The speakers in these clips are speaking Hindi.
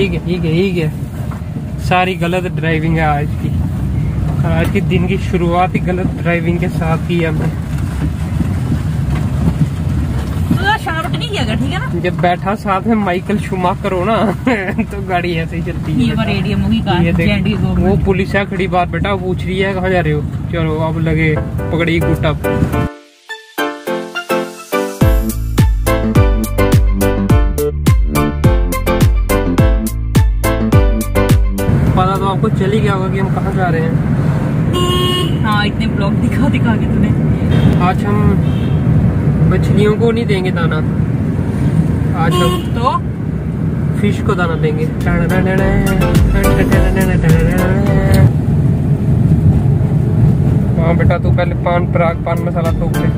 ठीक है ठीक है ठीक है। सारी गलत ड्राइविंग है आज की। आज के दिन की शुरुआत ही गलत ड्राइविंग के साथ की हमने। तो है ना? जब बैठा साथ में माइकल शुमाकर हो ना तो गाड़ी ऐसे ही चलती है। ये देख वो पुलिस है खड़ी बात बेटा पूछ रही है कहाँ जा रहे हो? चलो अब लगे पकड़ी गुटा ही गया होगा कि हम कहाँ जा रहे हैं? हाँ इतने ब्लॉग दिखा दिखा के तूने। आज हम मछलियों को नहीं देंगे दाना। आज हम तो? फ़िश को दाना देंगे। हाँ बेटा तू पहले पान पराग पान मसाला थोक ले।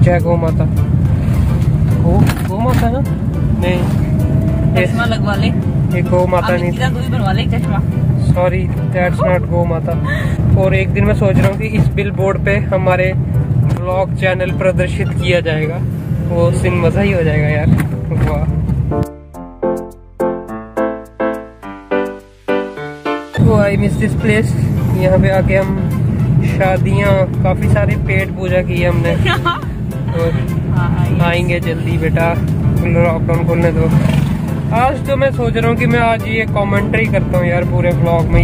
जय गौ माता। गो गौ माता ना? नहीं। चश्मा लगवा ले। ये गौ माता नहीं एक चश्मा? सॉरी दैट्स नॉट गो माता और एक दिन मैं सोच रहा हूँ कि इस बिल बोर्ड पे हमारे ब्लॉग चैनल प्रदर्शित किया जाएगा। वो सीन मज़ा ही हो जाएगा यार। वाह। आई मिस दिस प्लेस यहाँ पे आके हम शादियाँ काफ़ी सारे पेट पूजा की हमने। और हाँ, आएँगे जल्दी बेटा। लॉकडाउन खोलने दो। आज तो मैं सोच रहा हूँ कि मैं आज ये कमेंट्री करता हूँ यार पूरे ब्लॉग में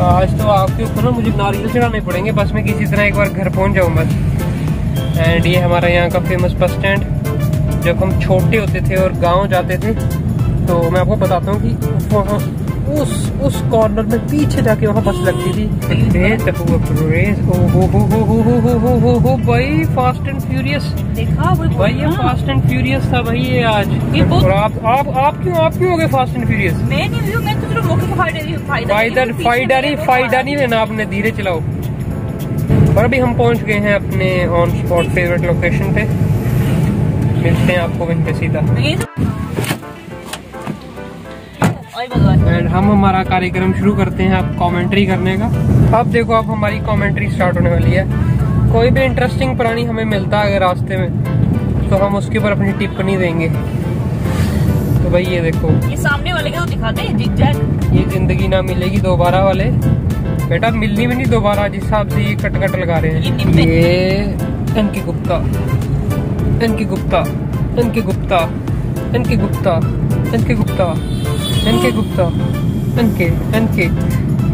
आज तो आपके ऊपर ना मुझे नारियल चढ़ाने पड़ेंगे, बस मैं किसी तरह एक बार घर पहुँच जाऊँ बस। एंड ये हमारा यहाँ का फ़ेमस बस स्टैंड जब हम छोटे होते थे और गाँव जाते थे तो मैं आपको बताता हूँ कि वहाँ उस उस कॉर्नर में पीछे जाके वहाँ बस लगती थी। भाई फास्ट एंड फ्यूरियस देखा भाई ये फास्ट एंड फ्यूरियस था भाई ये आज। और आप आप आप क्यों आप क्यों हो गए फास्ट एंड फ्यूरियस मैं नहीं फाइडर फाइडरी लेना आपने धीरे चलाओ। और अभी हम पहुँच गए हैं अपने ऑन स्पॉट फेवरेट लोकेशन पे। मिलते हैं आपको वहीं पे सीधा। एंड हम हमारा कार्यक्रम शुरू करते हैं आप कमेंट्री करने का। अब देखो अब हमारी कमेंट्री स्टार्ट होने वाली है। कोई भी इंटरेस्टिंग प्राणी हमें मिलता है अगर रास्ते में तो हम उसके ऊपर अपनी टिप्पणी देंगे। तो भाई ये देखो। ये सामने वाले का तो दिखाते हैं जिग ये ज़िंदगी ना मिलेगी दोबारा वाले। बेटा मिलनी भी नहीं दोबारा जिस हिसाब से ये कट कट लगा रहे हैं। ये NK Gupta. NK Gupta. NK Gupta. NK Gupta. NK Gupta. NK Gupta NK NK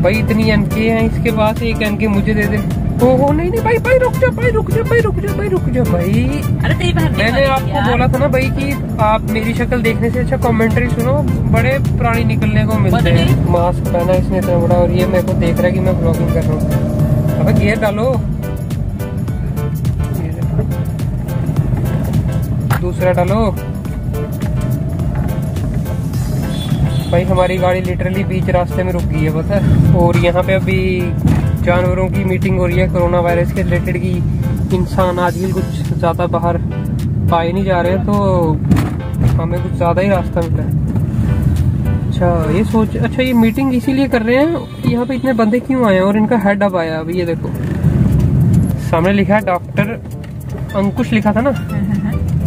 भाई इतनी एनके हैं इसके पास एक एनके मुझे दे दे। ओ हो नहीं नहीं भाई भाई रुक जा भाई रुक जा भाई रुक जा भाई रुक जा भाई। अरे तेरी मैंने आपको बोला था ना भाई कि आप मेरी शक्ल देखने से अच्छा कमेंट्री सुनो बड़े प्राणी निकलने को मिलते हैं। मास्क पहना इसने इतना बड़ा और ये मेरे को देख रहा है कि मैं ब्लॉगिंग कर रहा हूँ। अबे गियर डालो। दूसरा डालो। भाई, हमारी गाड़ी लिटरली बीच रास्ते में रुक गई है है। और यहाँ पे अभी जानवरों की मीटिंग हो रही है कोरोना वायरस के रिलेटेड की। इंसान आजकल कुछ ज़्यादा बाहर पाए नहीं जा रहे हैं तो हमें कुछ ज़्यादा ही रास्ता मिला है। अच्छा ये सोच अच्छा ये मीटिंग इसीलिए कर रहे हैं कि यहाँ पे इतने बंदे क्यों आए हैं? और इनका हेड अब आया, अभी ये देखो। सामने लिखा है डॉक्टर अंकुश लिखा था ना?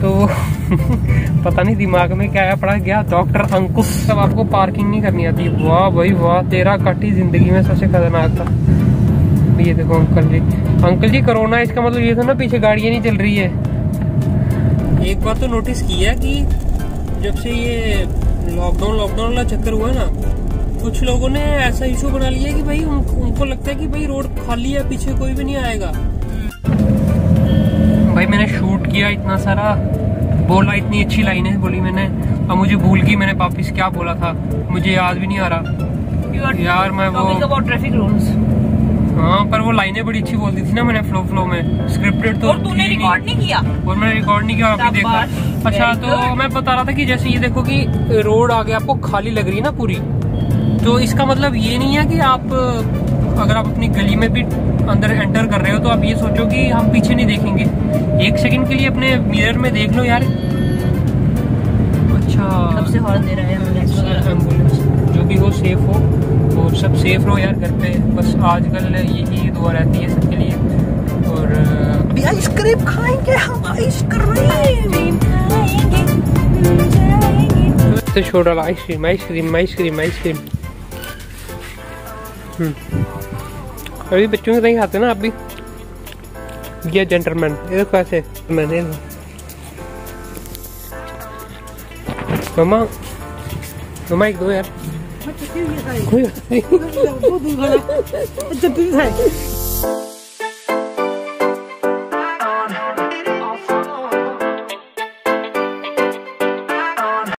तो पता नहीं दिमाग में क्या आया पड़ा गया डॉक्टर अंकुश। सब आपको पार्किंग नहीं करनी आती। वाह भाई वाह तेरा कटी ज़िंदगी में सबसे खतरनाक था। ये देखो uncle ji. Uncle ji corona इसका मतलब ये था ना पीछे गाड़ियाँ नहीं चल रही है। एक बात तो नोटिस की है कि जब से ये लॉकडाउन लॉकडाउन वाला चक्कर हुआ ना कुछ लोगों ने ऐसा इशू बना लिया कि भाई उन, उनको लगता है कि भाई रोड खाली है पीछे कोई भी नहीं आएगा। भाई मैंने शूट किया इतना सारा। बोला इतनी अच्छी लाइनें बोली मैंने। अब मुझे भूल गई मैंने वापिस क्या बोला था। मुझे याद भी नहीं आ रहा। यार मैं वो ट्रैफ़िक रूल्स हाँ पर वो लाइनें बड़ी अच्छी बोल दी थी ना मैंने फ्लो फ्लो में। स्क्रिप्टेड तो और तूने रिकॉर्ड नहीं। किया। और मैंने रिकॉर्ड नहीं किया अभी देखा। अच्छा तो मैं बता रहा था कि जैसे ये देखो कि रोड आगे आपको खाली लग रही है ना पूरी तो इसका मतलब ये नहीं है कि आप अगर आप अपनी गली में भी अंदर एंटर कर रहे हो तो आप ये सोचो कि हम पीछे नहीं देखेंगे। एक सेकंड के लिए अपने मिरर में देख लो यार। अच्छा। सबसे हॉर्न दे रहा है एंबुलेंस जो भी हो सेफ़ हो। और सब सेफ़ रहो यार घर पे। बस आजकल यही दुआ रहती है सबके लिए। और अभी आइसक्रीम खाएँगे हम आइसक्रीम तो छोड़ ice cream ice cream ice cream ice cream हम्म। अभी बच्चों के नहीं खाते ना आप भी? ये जेंटलमैन ये देखो मैंने मम्मा मम्मा एक दो यार। कोई तू